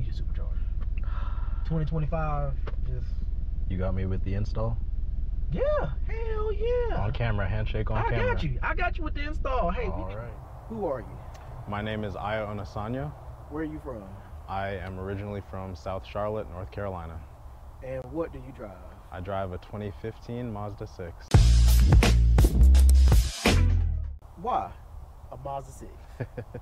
need your supercharger. 2025, just You got me with the install? yeah, hell yeah. On camera, handshake on I camera. got you. I got you with the install. Hey, All we- right. who are you? My name is Ayo Onasanya. Where are you from? I am originally from South Charlotte, North Carolina. And what do you drive? I drive a 2015 Mazda 6. Why? A Mazda 6.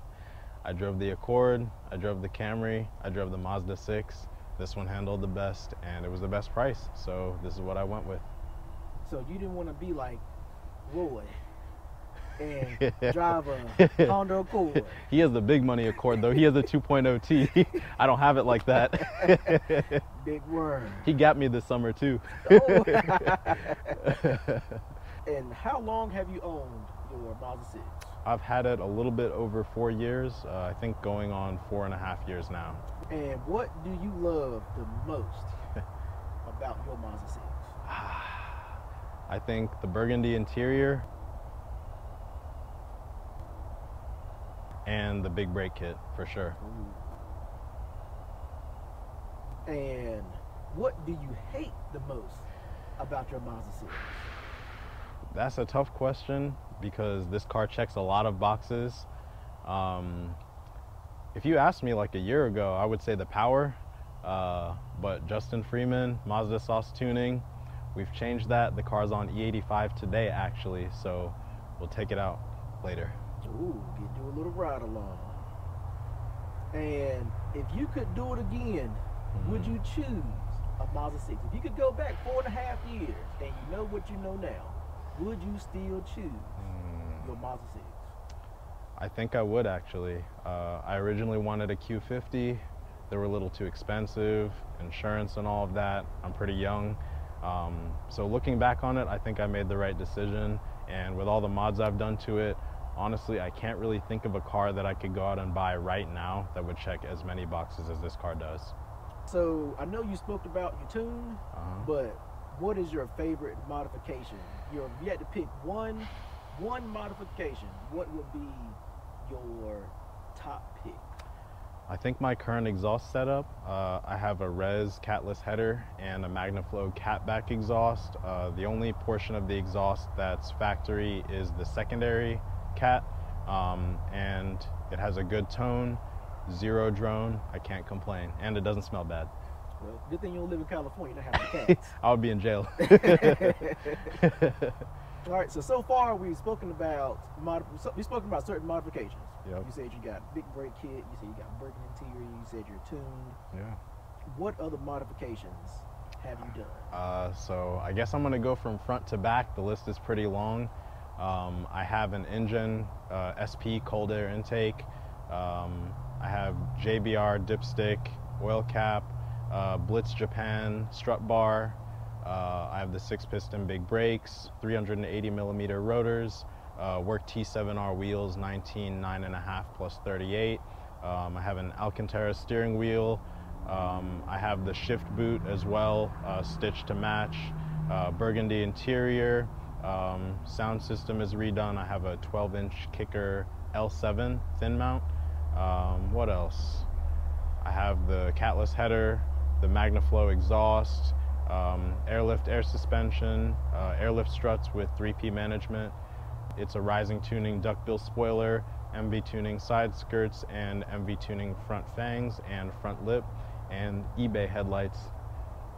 I drove the Accord, I drove the Camry, I drove the Mazda 6. This one handled the best and it was the best price, so this is what I went with. So you didn't want to be like Roy and drive a Honda Accord. he has the big money Accord though. He has a 2.0 T. I don't have it like that. Big worm. he got me this summer too. Oh. and how long have you owned your Mazda 6? I've had it a little bit over four years. Uh, I think going on four and a half years now. And what do you love the most about your Mazda 6? I think the burgundy interior and the big brake kit for sure. And what do you hate the most about your Mazda 6? That's a tough question because this car checks a lot of boxes. Um, if you asked me like a year ago, I would say the power. Uh, but Justin Freeman, Mazda Sauce Tuning, we've changed that. The car's on E85 today actually, so we'll take it out later. Ooh, get do a little ride along. And if you could do it again, would you choose a Mazda 6? If you could go back four and a half years and you know what you know now, would you still choose your Mazda 6? I think I would actually. Uh, I originally wanted a Q50. They were a little too expensive, insurance and all of that. I'm pretty young. Um, so looking back on it, I think I made the right decision. And with all the mods I've done to it, honestly, I can't really think of a car that I could go out and buy right now that would check as many boxes as this car does. So I know you spoke about your tune, Uh-huh. but what is your favorite modification? You had to pick one one modification. What would be your top pick? I think my current exhaust setup, uh, I have a Res catless header and a Magnaflow catback exhaust. Uh, the only portion of the exhaust that's factory is the secondary cat, um, and it has a good tone, zero drone. I can't complain, and it doesn't smell bad. Well, good thing you don't live in California. Don't have cats. I would be in jail. All right. So so far we've spoken about mod- so we've spoken about certain modifications. Yep. You said you got big brake kit. You said you got Birkin interior. You said you're tuned. yeah. What other modifications have you done? Uh, so I guess I'm gonna go from front to back. The list is pretty long. Um, I have an Injen, uh, SP cold air intake. Um, I have JBR dipstick, oil cap, uh, Blitz Japan strut bar. Uh, I have the six piston big brakes, 380 millimeter rotors, uh, work T7R wheels, 19 nine and a half plus 38. Um, I have an Alcantara steering wheel. Um, I have the shift boot as well, uh, stitched to match. Uh, burgundy interior. Um, sound system is redone. I have a 12 inch kicker L7 thin mount. Um, what else? I have the catless header, the Magnaflow exhaust, um, airlift air suspension, uh, airlift struts with 3P management. It's a rising tuning duckbill spoiler, MV tuning side skirts, and MV tuning front fangs and front lip, and eBay headlights.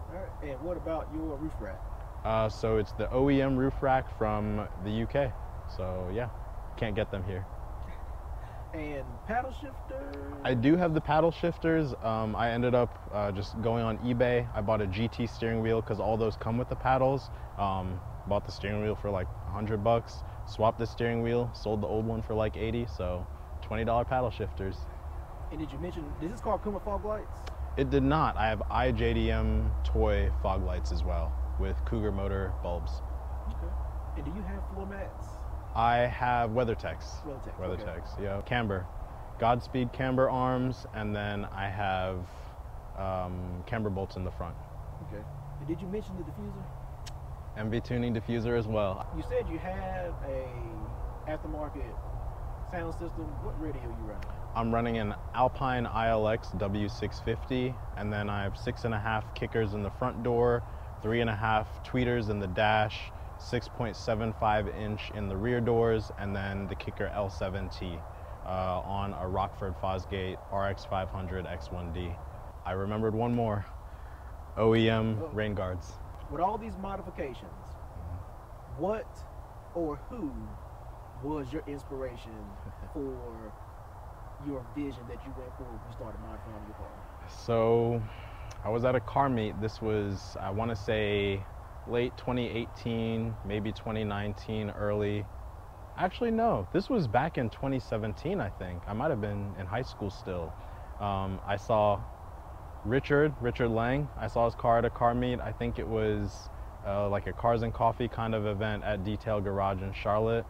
All right. And what about your roof rack? Uh, so it's the OEM roof rack from the UK. So yeah, can't get them here. And paddle shifter. I do have the paddle shifters. Um, I ended up uh, just going on eBay. I bought a GT steering wheel because all those come with the paddles. Um, bought the steering wheel for like 100 bucks. Swapped the steering wheel. Sold the old one for like 80. So $20 paddle shifters. And did you mention this is called with fog lights? It did not. I have iJDM toy fog lights as well with Cougar motor bulbs. Okay. And do you have floor mats? I have WeatherTechs. WeatherTech, okay. WeatherTechs, yeah. Camber. Godspeed camber arms, and then I have um, camber bolts in the front. Okay. And did you mention the diffuser? MV tuning diffuser as well. You said you have a aftermarket sound system. What radio are you running? I'm running an Alpine ILX W650, and then I have six and a half kickers in the front door, three and a half tweeters in the dash, 6.75 inch in the rear doors, and then the kicker L7T uh, on a Rockford Fosgate RX 500 X1D. I remembered one more OEM Oh. rain guards. With all these modifications, what or who was your inspiration for your vision that you went for when you started modifying your car? So I was at a car meet. This was, I want to say, late 2018, maybe 2019, early. Actually, no, this was back in 2017, I think. I might have been in high school still. Um, I saw Richard, Richard Lang. I saw his car at a car meet. I think it was uh, like a cars and coffee kind of event at Detail Garage in Charlotte.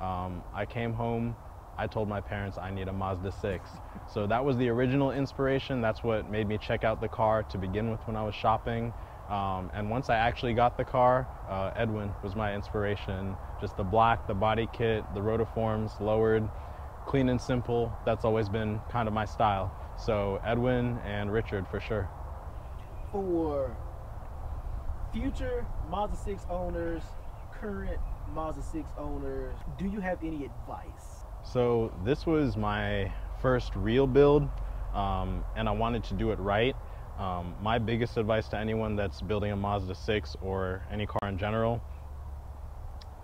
Um, I came home. I told my parents I need a Mazda 6. So that was the original inspiration. That's what made me check out the car to begin with when I was shopping. Um, and once I actually got the car, uh, Edwin was my inspiration. Just the black, the body kit, the rotiforms lowered, clean and simple. That's always been kind of my style. So Edwin and Richard for sure. For future Mazda 6 owners, current Mazda 6 owners, do you have any advice? So this was my first real build, um, and I wanted to do it right. Um, my biggest advice to anyone that's building a Mazda 6 or any car in general,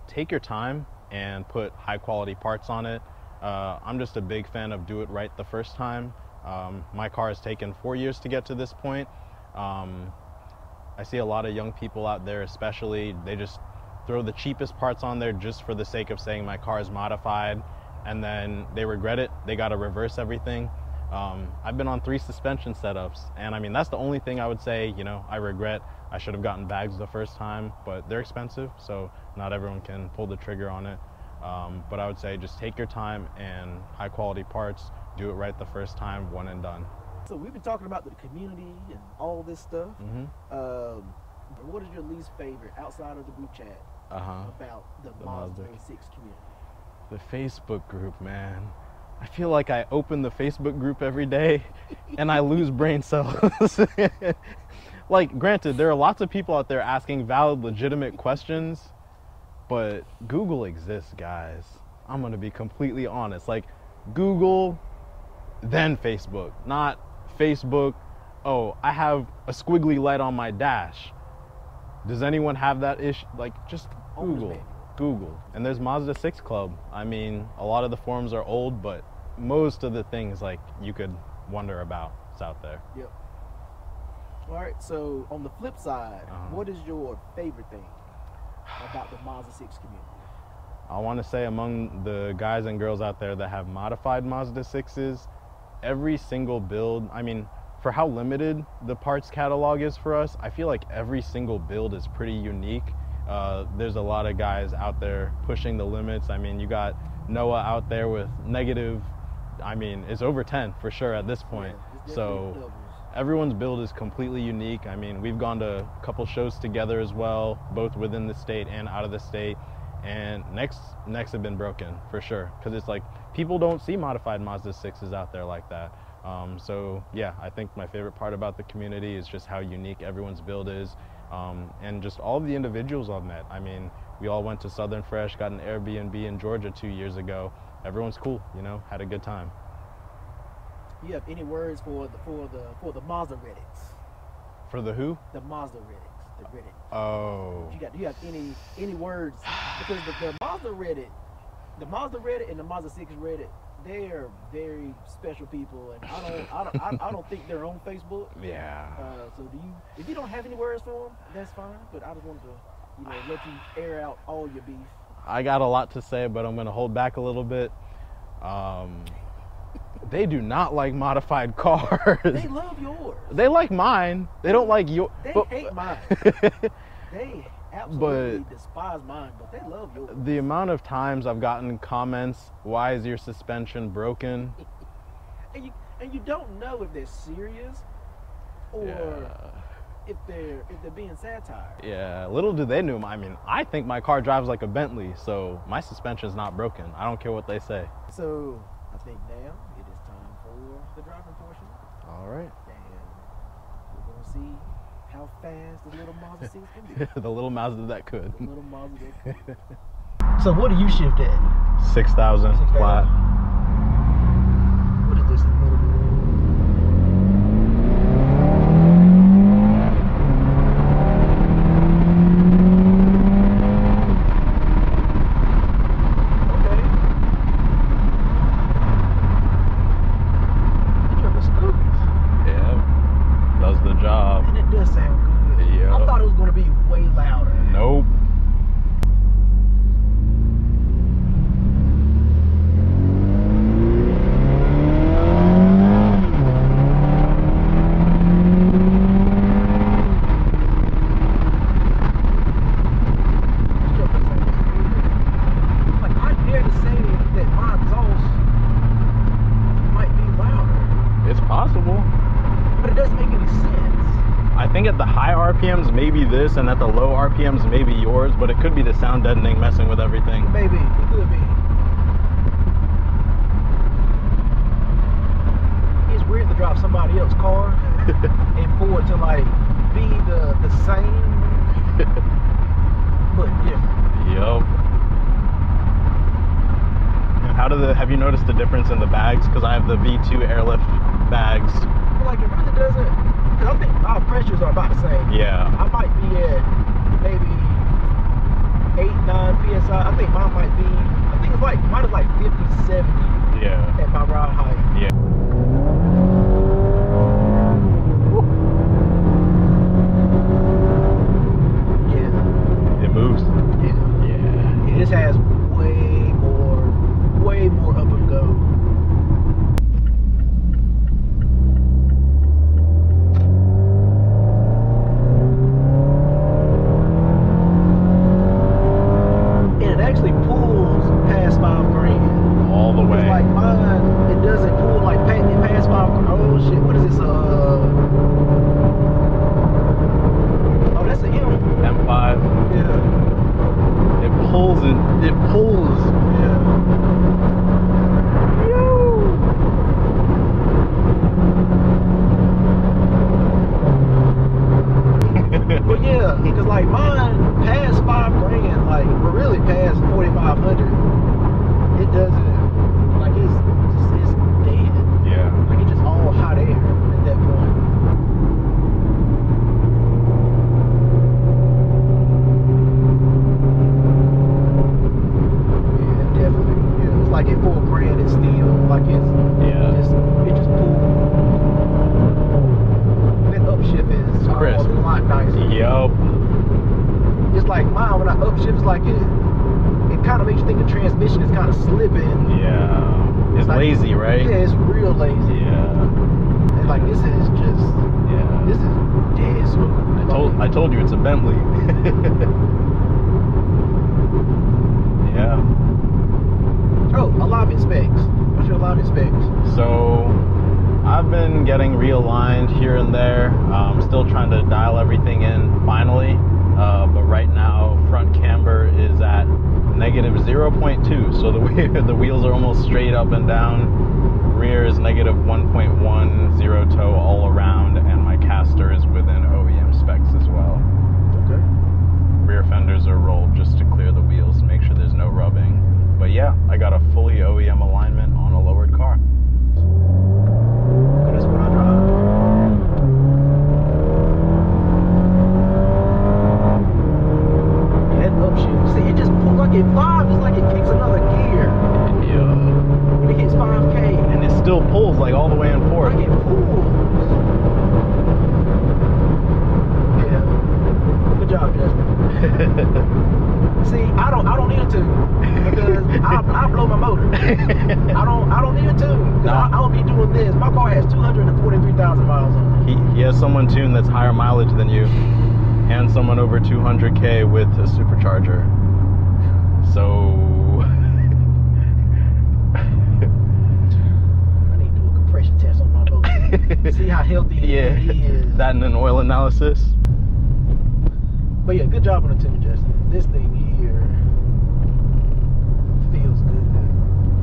take your time and put high quality parts on it. Uh, I'm just a big fan of do it right the first time. Um, my car has taken four years to get to this point. Um, I see a lot of young people out there, especially, they just throw the cheapest parts on there just for the sake of saying my car is modified, and then they regret it. They got to reverse everything. Um, I've been on three suspension setups, and I mean, that's the only thing I would say, you know, I regret. I should have gotten bags the first time, but they're expensive, so not everyone can pull the trigger on it. Um, but I would say just take your time and high quality parts, do it right the first time, one and done. So we've been talking about the community and all this stuff. hmm Um, but what is your least favorite outside of the group chat Uh huh. about the, The Mazda. 6 community? The Facebook group, man. I feel like I open the Facebook group every day and I lose brain cells. like, granted, there are lots of people out there asking valid, legitimate questions, but Google exists, guys. I'm gonna be completely honest. Like, Google, then Facebook, not Facebook. Oh, I have a squiggly light on my dash. Does anyone have that issue? Like, just Google. Google. And there's Mazda 6 Club. I mean, a lot of the forums are old, but most of the things like you could wonder about is out there. Yep. All right. So on the flip side, Uh-huh. what is your favorite thing about the Mazda 6 community? I want to say among the guys and girls out there that have modified Mazda 6s, every single build, I mean, for how limited the parts catalog is for us, I feel like every single build is pretty unique. Uh, there's a lot of guys out there pushing the limits. I mean, you got Noah out there with negative, I mean, it's over 10 for sure at this point. Yeah, so everyone's build is completely unique. I mean, we've gone to a couple shows together as well, both within the state and out of the state. And necks necks have been broken for sure because it's like people don't see modified Mazda 6s out there like that. Um, so yeah, I think my favorite part about the community is just how unique everyone's build is, um, and just all of the individuals I've met. I mean, we all went to Southern Fresh, got an Airbnb in Georgia two years ago. Everyone's cool, you know, had a good time. You have any words for the for the for the Mazda Reddits? For the who? The Mazda Reddits, the Reddit. Oh. You got do you have any any words because the, the Mazda Reddit, the Mazda Reddit and the Mazda 6 Reddit, they're very special people, and I don't I don't I, I don't think they're on Facebook. Yeah. Uh, so do you? If you don't have any words for them, that's fine. But I just wanted to, you know, let you air out all your beef. I got a lot to say, but I'm going to hold back a little bit. Um, they do not like modified cars. They love yours. They like mine. They don't like your. They but- hate mine. They absolutely despise mine, but they love yours. the amount of times I've gotten comments, "Why is your suspension broken?" And you and you don't know if they're serious or Yeah. if they're if they're being satire. Yeah. Little do they know. I mean, I think my car drives like a Bentley, so my suspension's not broken. I don't care what they say. So I think now it is time for the driving portion, All right. and we're gonna see how fast the little Mazda 6 can be. the little Mazda that could. The little Mazda. that can. so what do you shift at? 6,000 6,000. flat. What is this in the middle? Okay. You driving scooters. Yeah. Does the job. And it does sound good. Yeah. I thought it was gonna be way louder. Nope. Like I dare to say that my exhaust might be louder, It's possible. but it doesn't make any sense. I think at the high RPMs, maybe this, and at the low RPMs, maybe yours, but it could be the sound deadening messing with everything. Maybe it could be. It's weird to drive somebody else's car and for it to like be the the same but different. Yup. How do the have you noticed the difference in the bags? Because I have the V2 airlift bags. Like it really doesn't. Cause I think our pressures are about the same. Yeah. I might be at maybe eight, nine psi. I think mine might be. I think it's like mine is like 50, 70 Yeah. at my ride height. Yeah. Yeah, It moves. yeah. Yeah. Yeah, This has way more, way more up and go. And it actually pulls past five grand. All the way. It's like mine, it doesn't pull like pa- it past five grand. Oh shit, what is this? Uh, oh, that's an M. M5. Yeah, It pulls it. It pulls. yeah. But yeah, because like mine past five grand, like we're really past forty five hundred. It doesn't like it's just it's dead. yeah. Like it's just all hot air at that point. Yeah, definitely. Yeah, it's like at four grand, it's still like it's Yeah. just it just pulled. That upshift is crisp. a lot nicer. Yup. It's like mine when I upshift, it's like it. It kind of makes you think the transmission is kind of slipping. Yeah. It's like- lazy, right? Yeah, it's real lazy. Yeah. And like this is just Yeah. this is dead smooth. I told I told you it's a Bentley. yeah. Oh, alignment specs. What's your alignment specs? So I've been getting realigned here and there. Um, still trying to dial everything in finally. Uh, but right now, front camber is at negative 0.2. So the the wheels are almost straight up and down. Rear is negative 1.1, zero toe all around, and my caster is within OEM specs as well. Okay. Rear fenders are rolled just to clear the wheels to make sure there's no rubbing. But yeah, I got a fully OEM alignment on a lowered car. That's what I drive. Yeah, that upshift. See, it just pulls like at five. It's like it kicks another gear Yeah. when it hits 5K. And it still pulls like all the way and forth. Like it pulls. Yeah. Good job, Justin. See, I don't, I don't need a tune because I, I blow my motor. I don't, I don't need a tune Nah. I, I'll be doing this. My car has 243,000 miles on it. he, he has someone tuned that's higher mileage than you, and someone over 200k with a supercharger. So I need to do a compression test on my motor. See how healthy yeah, he is. that and an oil analysis. But yeah, good job on the tune, Justin. This thing here feels good. Yeah,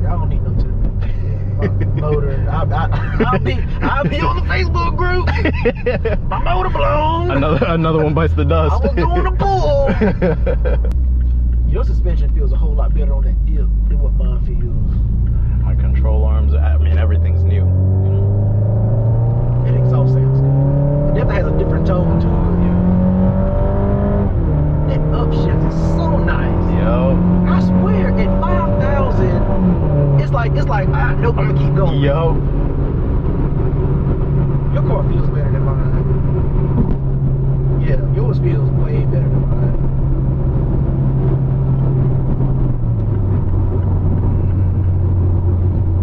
I don't need no tune. motor. I, I, I'll be I'll be on the Facebook group. My motor blown. another another one bites the dust. I was doing the pull. Your suspension feels a whole lot better on that dip than what mine feels. My control arms, I mean everything's new. You know? That exhaust sounds good. It definitely has a different tone to it. That upshift is so nice. Yo, I swear, at 5,000, it's like, it's like, I know I'm gonna keep going. yo. Your car feels better than mine. Yeah, yours feels way better than mine.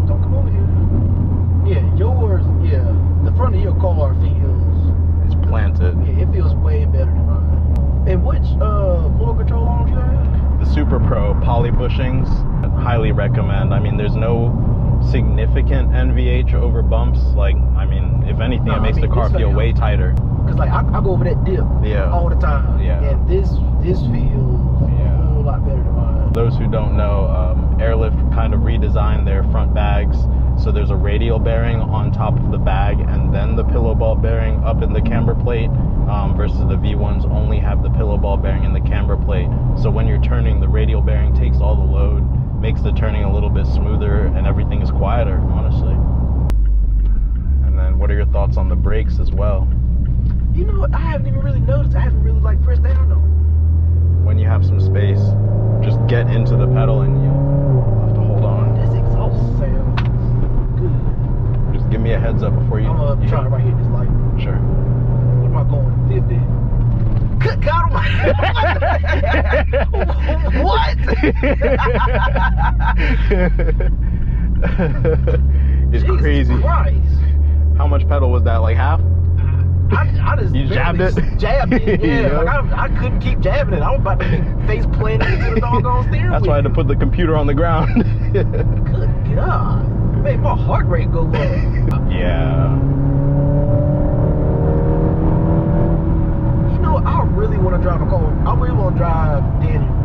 Don't come over here. Yeah, yours, yeah. The front of your car feels, It's planted. yeah, it feels way better than mine. And which uh motor control arms you have? The Super Pro poly bushings, highly recommend. I mean, there's no significant NVH over bumps. Like, I mean, if anything, No, it I makes mean, the car feel way tighter. Cause like I, I go over that dip Yeah. all the time. Yeah. And this this feels Yeah. a whole lot better than mine. Those who don't know, um, Airlift kind of redesigned their front bags. So there's a radial bearing on top of the bag, and then the pillow ball bearing up in the camber plate. Um, versus the V1s only have the pillow ball bearing in the camber plate. So when you're turning, the radial bearing takes all the load, makes the turning a little bit smoother, and everything is quieter. Honestly. And then, what are your thoughts on the brakes as well? You know what? I haven't even really noticed. I haven't really like pressed down on. When you have some space, just get into the pedal and you'll have to hold on. This exhaust sounds good. Just give me a heads up before you. I'm you- trying to right here this light. Sure. What am I going? 50. Good God what? it's Jesus crazy. Christ. How much pedal was that? Like half? I, I just You jabbed it? Jabbed it, yeah. Yeah. Like I, I couldn't keep jabbing it. I was about to be face planted into the doggone steering That's why I had to put the computer on the ground. Good God. It made my heart rate go up. yeah. You know, I really want to drive a car. I really want to drive Daniels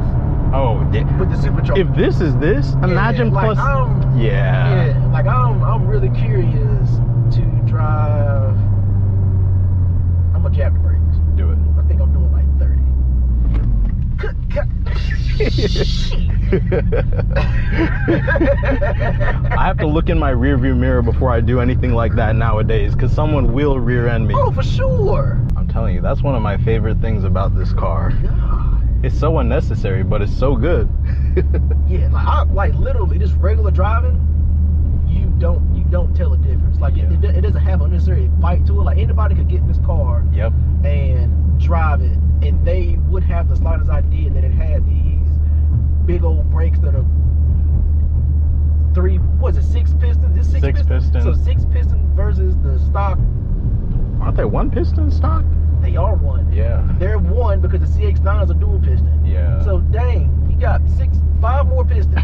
Oh, di- with the supercharger. if this is this, imagine yeah, plus. I'm, yeah. yeah, like I'm, I'm really curious to drive. I'm gonna jab the brakes. Do it. I think I'm doing like 30. Good I have to look in my rearview mirror before I do anything like that nowadays, because someone will rear end me. Oh, for sure. Telling you, that's one of my favorite things about this car. God. It's so unnecessary, but it's so good. Yeah, like I, like literally just regular driving, you don't you don't tell a difference. Like it, Yeah. it, it doesn't have a necessary bite to it. Like anybody could get in this car yep. and drive it, and they would have the slightest idea that it had these big old brakes that are three. What is it? Six pistons? Is six, Six pistons? pistons. So six pistons versus the stock. Aren't they one piston stock? They are one. Yeah. They're one because the CX9 is a dual piston. Yeah. So dang, you got six, five more pistons.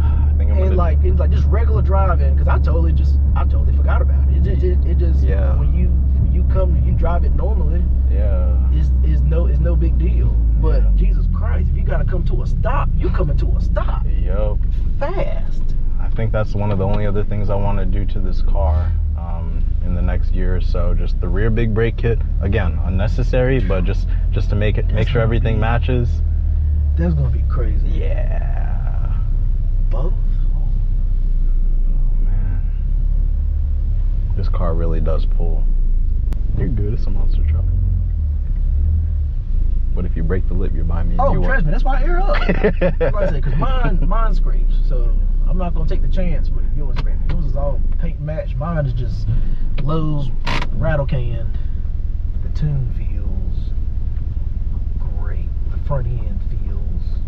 I think I'm gonna. and like it's like just regular driving because I totally just I totally forgot about it. It just it, it just Yeah. when you when you come you drive it normally yeah. is is no is no big deal. But Yeah. Jesus Christ, if you gotta come to a stop, you coming to a stop Yup. fast. I think that's one of the only other things I want to do to this car in the next year or so. Just the rear big brake kit. Again, unnecessary, but just just to make it make sure everything matches. That's gonna be crazy. Yeah. Both. Oh man. This car really does pull. You're good. It's a monster truck. But if you break the lip, you're buying me Oh, trust me, that's why I air up. Like I said, because mine mine scrapes, so I'm not gonna take the chance with yours scraping. Yours is all paint match. Mine is just Lowe's rattle can. The tune feels great. The front end feels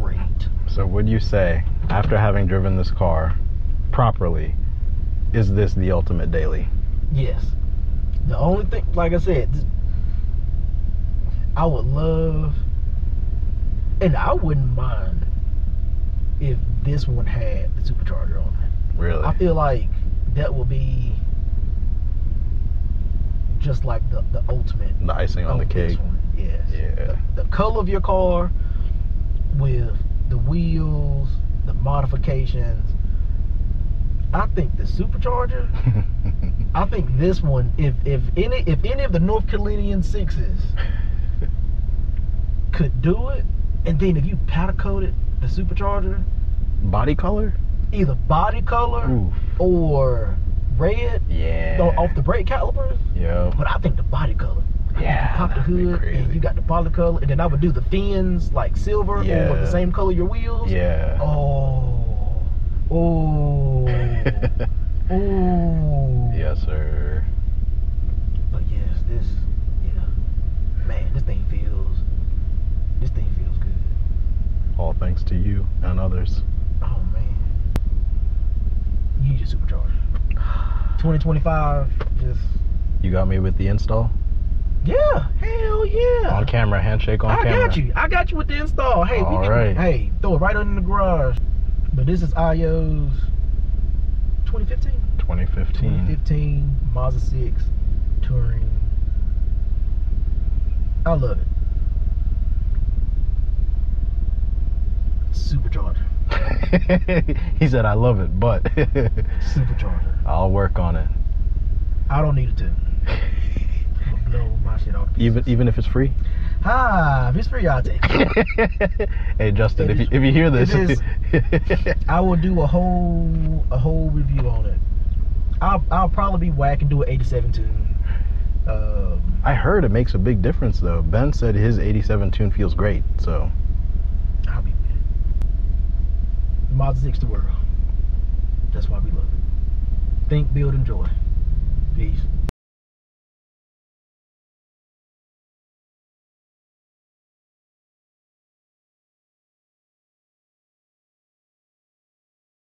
great. So would you say, after having driven this car properly, is this the ultimate daily? Yes. The only thing, like I said, I would love, and I wouldn't mind if this one had the supercharger on it. Really? I feel like that will be just like the, the ultimate the icing on the cake. one. Yes. Yeah. The, the color of your car with the wheels, the modifications, I think the supercharger. I think this one, if if any if any of the North Carolinian sixes could do it, and then if you powder coated the supercharger, Body color? either body color Ooh. or red Yeah. o- off the brake calipers. Yeah. But I think the body color. Yeah, pop the hood and you got the body color, and then I would do the fins like silver or the same color your wheels. Yeah. Oh. Oh. oh. Yes, sir. But yes, this, yeah, man, this thing feels, this thing feels good. All thanks to you and others. Oh man, you need your supercharger. 2025, just You got me with the install? yeah, hell yeah. On camera, handshake on camera. I camera. got you. I got you with the install. Hey, we can, right. hey, throw it right in the garage. But this is Ayo's 2015. 2015. 2015 Mazda 6 Touring. I love it. Supercharger. he said, I love it, but Supercharger. I'll work on it. I don't need it to. Blow my shit off. Even even if it's free? Ah, if it's free, I'll take it. hey, Justin, It if you, if you hear this. it I will do a whole a whole review on it. I'll I'll probably be whack and do an 87 tune. Um, I heard it makes a big difference, though. Ben said his 87 tune feels great, so. I'll be with it. Mazda 6 the world. That's why we love it. Think, build, enjoy. Peace.